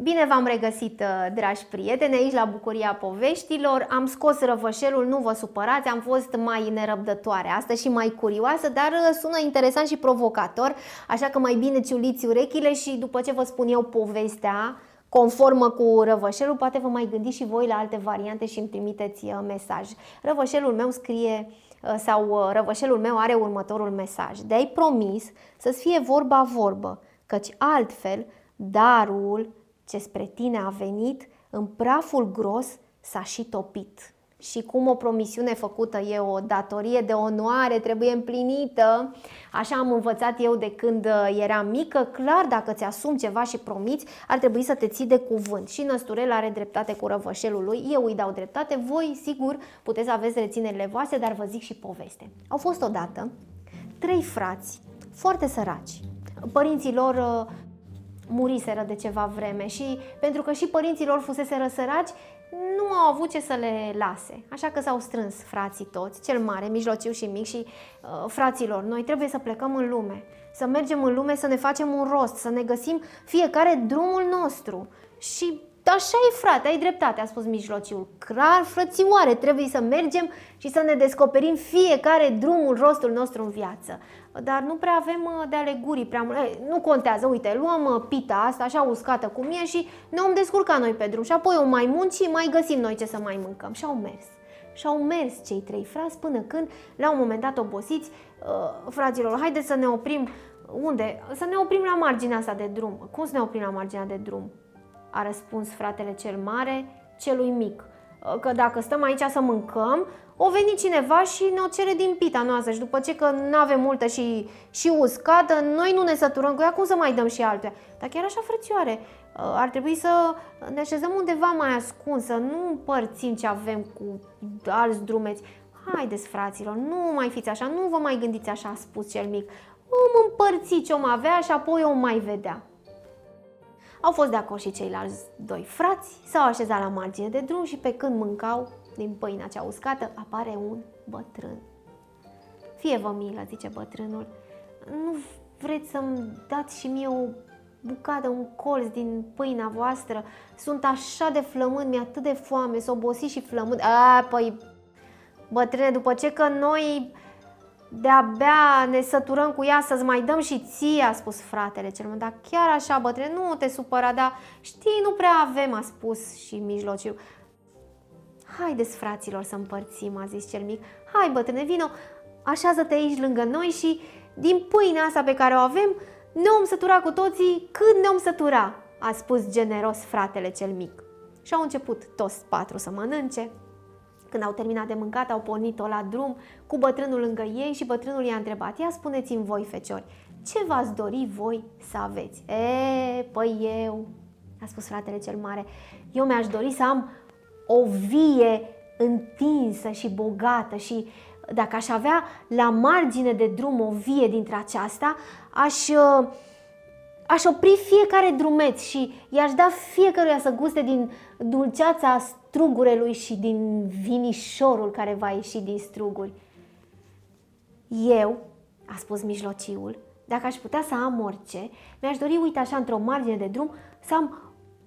Bine v-am regăsit, uh, dragi prieteni, aici la Bucuria Poveștilor. Am scos răvășelul, nu vă supărați, am fost mai nerăbdătoare, astăzi și mai curioasă, dar uh, sună interesant și provocator, așa că mai bine ciuliți urechile și după ce vă spun eu povestea, conformă cu răvășelul, poate vă mai gândiți și voi la alte variante și îmi trimiteți uh, mesaj. Răvășelul meu scrie sau răvășelul meu are următorul mesaj. De-ai promis să-ți fie vorba vorbă, căci altfel darul ce spre tine a venit, în praful gros s-a și topit. Și cum o promisiune făcută e o datorie de onoare, trebuie împlinită. Așa am învățat eu de când uh, eram mică. Clar, dacă ți-asumi ceva și promiți, ar trebui să te ții de cuvânt. Și Năsturel are dreptate cu răvășelul lui, eu îi dau dreptate. Voi, sigur, puteți aveți reținerile voastre, dar vă zic și poveste. Au fost odată trei frați foarte săraci. Părinții lor uh, muriseră de ceva vreme și pentru că și părinții lor fusese răsăraci, nu au avut ce să le lase. Așa că s-au strâns frații toți, cel mare, mijlociu și mic și uh, fraților. Noi trebuie să plecăm în lume, să mergem în lume, să ne facem un rost, să ne găsim fiecare drumul nostru. Și Așa e, frate, ai dreptate, a spus mijlociul. Clar, frățioare, trebuie să mergem și să ne descoperim fiecare drumul, rostul nostru în viață. Dar nu prea avem uh, de aleguri prea mult. Nu contează, uite, luăm uh, pita asta așa uscată cum e și ne om descurca noi pe drum și apoi o mai munci, mai găsim noi ce să mai mâncăm. Și au mers. Și au mers cei trei frați până când, la un moment dat obosiți, uh, fraților, haideți să ne oprim unde? Să ne oprim la marginea asta de drum. Cum să ne oprim la marginea de drum? A răspuns fratele cel mare celui mic. Că dacă stăm aici să mâncăm, o veni cineva și ne-o cere din pita noastră și după ce că nu avem multă și, și uscată, noi nu ne săturăm cu ea, cum să mai dăm și altuia? Dar chiar așa, frățioare, ar trebui să ne așezăm undeva mai ascuns, să nu împărțim ce avem cu alți drumeți. Haideți, fraților, nu mai fiți așa, nu vă mai gândiți așa, a spus cel mic. Om împărți ce om avea și apoi o mai vedea. Au fost de acord și ceilalți doi frați, s-au așezat la margine de drum și pe când mâncau din pâinea cea uscată, apare un bătrân. Fie vă milă, zice bătrânul, nu vreți să-mi dați și mie o bucată, un colț din pâinea voastră? Sunt așa de flămând, mi-e atât de foame, s-o obosi și flămând. A, păi, bătrâne, după ce că noi de-abia ne săturăm cu ea să-ți mai dăm și ție, a spus fratele cel mult. Dar chiar așa, bătrâne, nu te supăra, dar știi, nu prea avem, a spus și mijlociu. Haideți, fraților, să împărțim, a zis cel mic. Hai, bătrâne, vino, așează-te aici lângă noi și din pâinea asta pe care o avem, ne om sătura cu toții cât ne om sătura, a spus generos fratele cel mic. Și au început toți patru să mănânce, când au terminat de mâncat, au pornit-o la drum cu bătrânul lângă ei și bătrânul i-a întrebat, ia spuneți-mi voi, feciori, ce v-ați dori voi să aveți? E, păi eu, a spus fratele cel mare, eu mi-aș dori să am o vie întinsă și bogată și dacă aș avea la margine de drum o vie dintre aceasta, aș, uh, aș opri fiecare drumeț și i-aș da fiecăruia să guste din dulceața strugurelui și din vinișorul care va ieși din struguri. Eu, a spus mijlociul, dacă aș putea să am orice, mi-aș dori, uite așa, într-o margine de drum, să am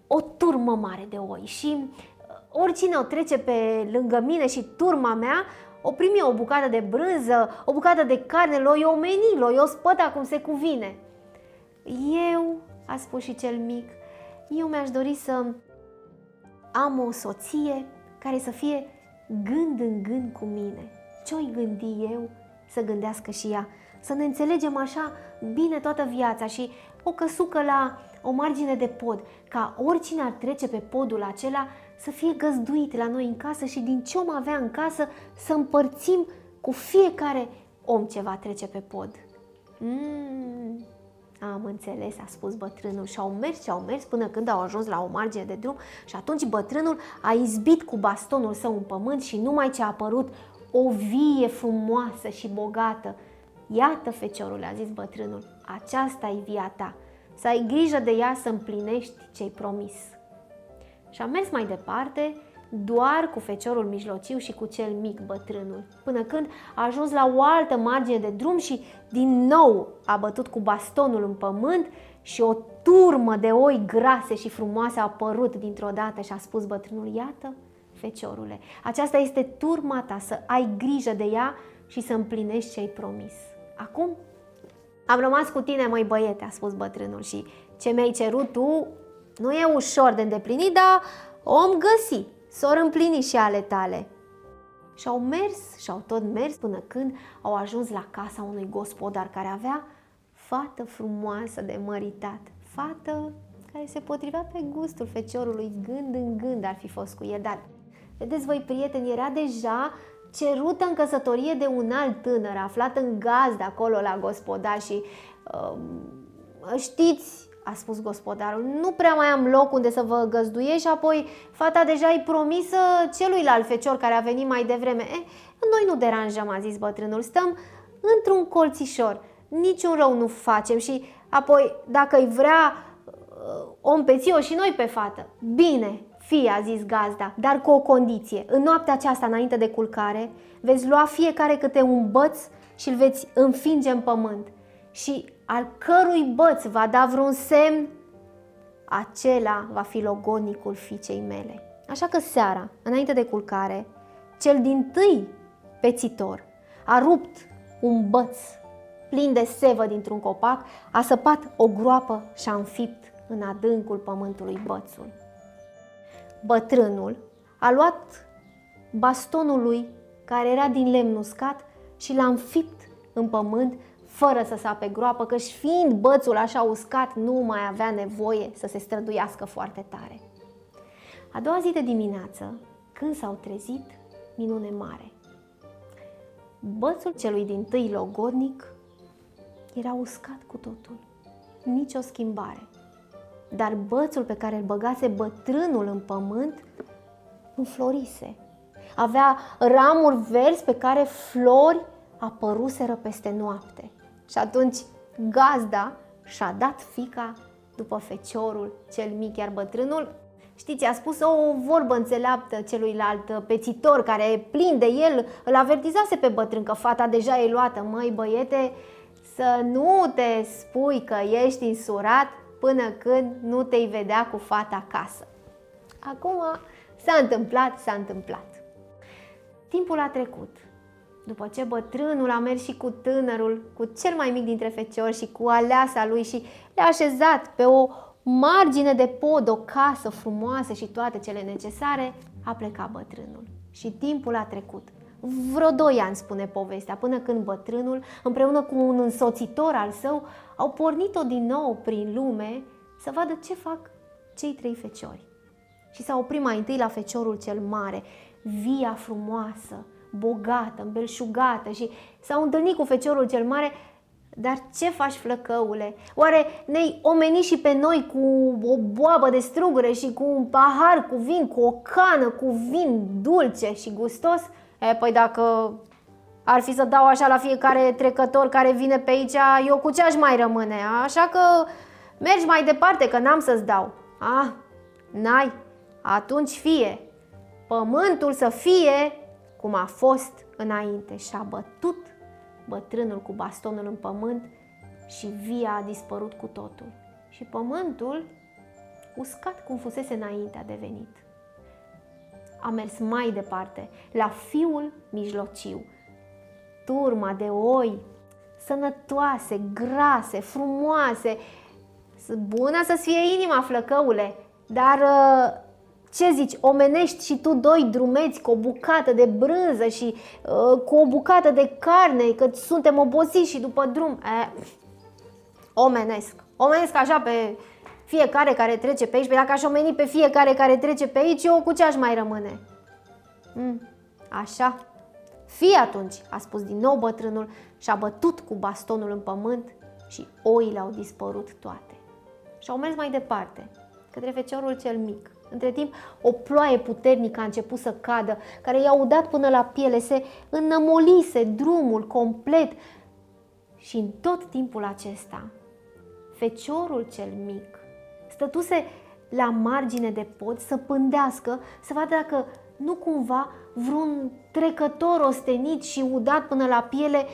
o turmă mare de oi și uh, oricine o trece pe lângă mine și turma mea, o primi o bucată de brânză, o bucată de carne, loi omeni, loi o spăta cum se cuvine. Eu, a spus și cel mic, eu mi-aș dori să am o soție care să fie gând în gând cu mine. Ce-o gândi eu să gândească și ea? Să ne înțelegem așa bine toată viața și o căsucă la o margine de pod, ca oricine ar trece pe podul acela să fie găzduit la noi în casă și din ce om avea în casă să împărțim cu fiecare om ce va trece pe pod. Mm, am înțeles, a spus bătrânul și au mers și au mers până când au ajuns la o margine de drum și atunci bătrânul a izbit cu bastonul său în pământ și numai ce a apărut o vie frumoasă și bogată. Iată, feciorule, a zis bătrânul, aceasta e via ta, să ai grijă de ea să împlinești ce-ai promis. Și a mers mai departe doar cu feciorul mijlociu și cu cel mic, bătrânul, până când a ajuns la o altă margine de drum și din nou a bătut cu bastonul în pământ și o turmă de oi grase și frumoase a apărut dintr-o dată și a spus bătrânul, iată, feciorule, aceasta este turma ta, să ai grijă de ea și să împlinești ce ai promis. Acum am rămas cu tine, măi băiete, a spus bătrânul și ce mi-ai cerut tu nu e ușor de îndeplinit, dar om găsi, s-or împlini și ale tale. Și au mers și au tot mers până când au ajuns la casa unui gospodar care avea fată frumoasă de măritat, fată care se potrivea pe gustul feciorului, gând în gând ar fi fost cu el, dar vedeți voi, prieteni, era deja cerută în căsătorie de un alt tânăr aflat în gazd acolo la gospodar și uh, știți, a spus gospodarul, nu prea mai am loc unde să vă găzduiești și apoi fata deja îi promisă celuilalt fecior care a venit mai devreme. Eh, noi nu deranjăm, a zis bătrânul, stăm într-un colțișor, niciun rău nu facem și apoi dacă îi vrea o împeți-o și noi pe fată. Bine, fie, a zis gazda, dar cu o condiție. În noaptea aceasta, înainte de culcare, veți lua fiecare câte un băț și îl veți înfinge în pământ. Și al cărui băț va da vreun semn, acela va fi logonicul fiicei mele. Așa că seara, înainte de culcare, cel din tâi pețitor a rupt un băț plin de sevă dintr-un copac, a săpat o groapă și a înfipt în adâncul pământului bățul. Bătrânul a luat bastonul lui, care era din lemn uscat, și l-a înfipt în pământ fără să sape groapă, căci fiind bățul așa uscat, nu mai avea nevoie să se străduiască foarte tare. A doua zi de dimineață, când s-au trezit, minune mare. Bățul celui din tâi logodnic era uscat cu totul, nici o schimbare. Dar bățul pe care îl băgase bătrânul în pământ înflorise. Avea ramuri verzi pe care flori apăruseră peste noapte. Și atunci gazda și-a dat fica după feciorul cel mic, iar bătrânul Știți, a spus o vorbă înțeleaptă celuilalt pețitor care, plin de el, îl avertizase pe bătrân că fata deja e luată. Măi, băiete, să nu te spui că ești însurat până când nu te-i vedea cu fata acasă. Acum s-a întâmplat, s-a întâmplat. Timpul a trecut. După ce bătrânul a mers și cu tânărul, cu cel mai mic dintre feciori și cu aleasa lui și le-a așezat pe o margine de pod, o casă frumoasă și toate cele necesare, a plecat bătrânul. Și timpul a trecut. Vreo doi ani, spune povestea, până când bătrânul, împreună cu un însoțitor al său, au pornit-o din nou prin lume să vadă ce fac cei trei feciori. Și s-au oprit mai întâi la feciorul cel mare, via frumoasă, bogată, îmbelșugată și s-au întâlnit cu feciorul cel mare dar ce faci, flăcăule? Oare ne-ai omenit și pe noi cu o boabă de strugure și cu un pahar cu vin, cu o cană cu vin dulce și gustos? E, păi dacă ar fi să dau așa la fiecare trecător care vine pe aici, eu cu ce aș mai rămâne? Așa că mergi mai departe, că n-am să-ți dau. Ah, n-ai? Atunci fie. Pământul să fie cum a fost înainte. Și-a bătut bătrânul cu bastonul în pământ și via a dispărut cu totul. Și pământul, uscat cum fusese înainte, a devenit a mers mai departe, la fiul mijlociu. Turma de oi, sănătoase, grase, frumoase, bună să fie inima, flăcăule, dar uh, ce zici, omenești și tu doi drumeți cu o bucată de brânză și uh, cu o bucată de carne, că suntem obosiți și după drum. Eh, omenesc, omenesc așa pe fiecare care trece pe aici, pe dacă aș omeni pe fiecare care trece pe aici, eu cu ce aș mai rămâne? Mm, așa. Fii atunci, a spus din nou bătrânul și a bătut cu bastonul în pământ și oile au dispărut toate. Și au mers mai departe, către feciorul cel mic. Între timp, o ploaie puternică a început să cadă, care i-a udat până la piele, se înnămolise drumul complet. Și în tot timpul acesta, feciorul cel mic stătuse la margine de pod să pândească, să vadă dacă nu cumva vreun trecător ostenit și udat până la piele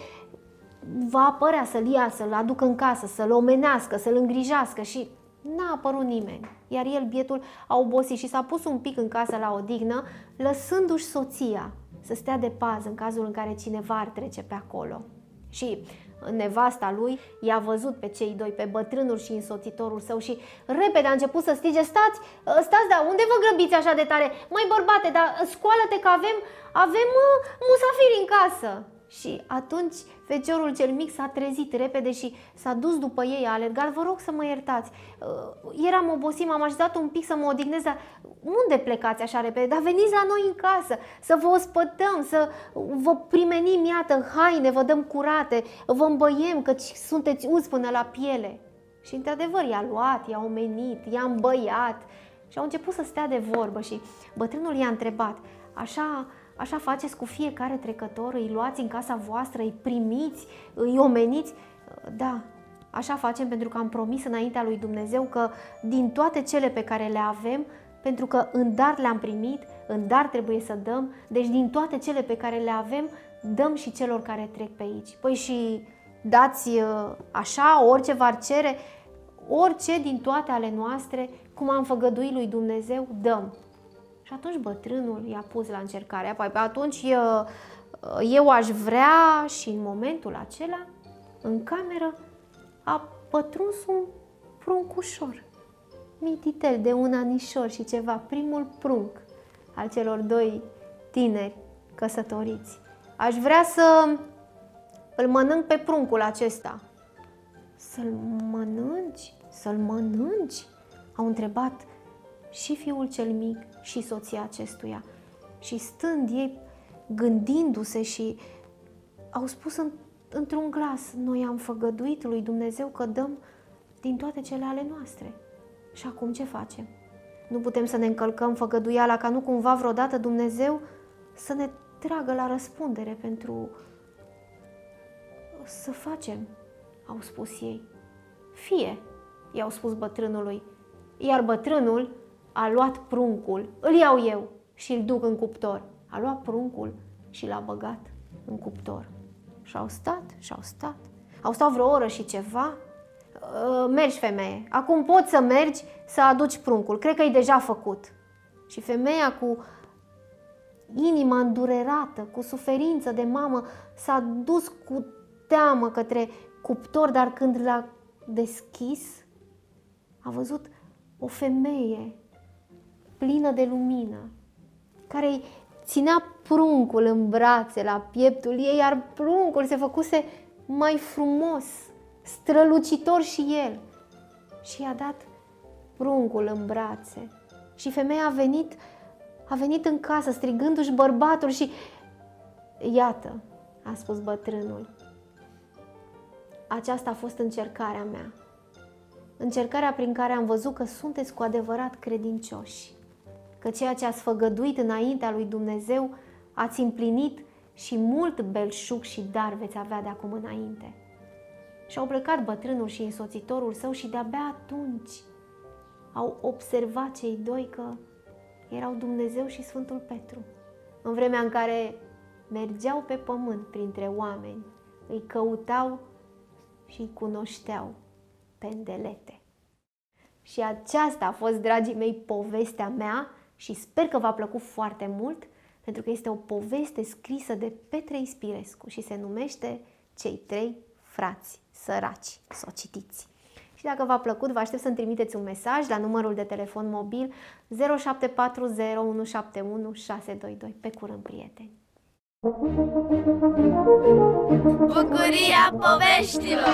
va apărea să-l ia, să-l aducă în casă, să-l omenească, să-l îngrijească și n-a apărut nimeni. Iar el, bietul, a obosit și s-a pus un pic în casă la odihnă, lăsându-și soția să stea de pază în cazul în care cineva ar trece pe acolo. Și nevasta lui i-a văzut pe cei doi, pe bătrânul și însoțitorul său și repede a început să stige, stați, stați, da, unde vă grăbiți așa de tare? Mai bărbate, dar scoală-te că avem, avem uh, musafiri în casă. Și atunci feciorul cel mic s-a trezit repede și s-a dus după ei, a alergat, vă rog să mă iertați. Uh, eram obosit, m-am așteptat un pic să mă odihnez, dar unde plecați așa repede? Dar veniți la noi în casă, să vă ospătăm, să vă primenim, iată, haine, vă dăm curate, vă îmbăiem, că sunteți uzi până la piele. Și într-adevăr i-a luat, i-a omenit, i-a îmbăiat și au început să stea de vorbă și bătrânul i-a întrebat, așa Așa faceți cu fiecare trecător, îi luați în casa voastră, îi primiți, îi omeniți? Da, așa facem pentru că am promis înaintea lui Dumnezeu că din toate cele pe care le avem, pentru că în dar le-am primit, în dar trebuie să dăm, deci din toate cele pe care le avem, dăm și celor care trec pe aici. Păi și dați uh, așa, orice v-ar cere, orice din toate ale noastre, cum am făgăduit lui Dumnezeu, dăm. Și atunci bătrânul i-a pus la încercare. Apoi, pe atunci eu, eu aș vrea și în momentul acela, în cameră, a pătruns un pruncușor, mititel de un anișor și ceva, primul prunc al celor doi tineri căsătoriți. Aș vrea să îl mănânc pe pruncul acesta. Să-l mănânci? Să-l mănânci? Au întrebat și fiul cel mic și soția acestuia. Și stând ei gândindu-se și au spus în, într-un glas, noi am făgăduit lui Dumnezeu că dăm din toate cele ale noastre. Și acum ce facem? Nu putem să ne încălcăm făgăduiala ca nu cumva vreodată Dumnezeu să ne tragă la răspundere pentru să facem, au spus ei. Fie, i-au spus bătrânului, iar bătrânul a luat pruncul, îl iau eu și îl duc în cuptor. A luat pruncul și l-a băgat în cuptor. Și au stat, și au stat. Au stat vreo oră și ceva. Ă, mergi, femeie. Acum poți să mergi să aduci pruncul. Cred că e deja făcut. Și femeia cu inima îndurerată, cu suferință de mamă, s-a dus cu teamă către cuptor, dar când l-a deschis, a văzut o femeie plină de lumină, care îi ținea pruncul în brațe la pieptul ei, iar pruncul se făcuse mai frumos, strălucitor și el. Și i-a dat pruncul în brațe. Și femeia a venit, a venit în casă strigându-și bărbatul și Iată, a spus bătrânul, aceasta a fost încercarea mea. Încercarea prin care am văzut că sunteți cu adevărat credincioși că ceea ce ați făgăduit înaintea lui Dumnezeu ați împlinit și mult belșug și dar veți avea de acum înainte. Și au plecat bătrânul și însoțitorul său și de-abia atunci au observat cei doi că erau Dumnezeu și Sfântul Petru. În vremea în care mergeau pe pământ printre oameni, îi căutau și îi cunoșteau pendelete. Și aceasta a fost, dragii mei, povestea mea și sper că v-a plăcut foarte mult pentru că este o poveste scrisă de Petre Ispirescu și se numește Cei trei frați săraci. Să o citiți! Și dacă v-a plăcut, vă aștept să-mi trimiteți un mesaj la numărul de telefon mobil 0740 Pe curând, prieteni! Bucuria poveștilor!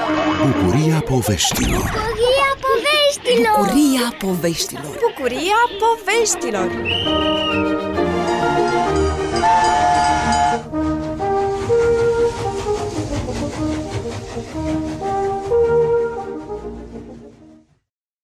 Bucuria poveștilor! Bucuria poveștilor! Bucuria poveștilor! Bucuria poveștilor!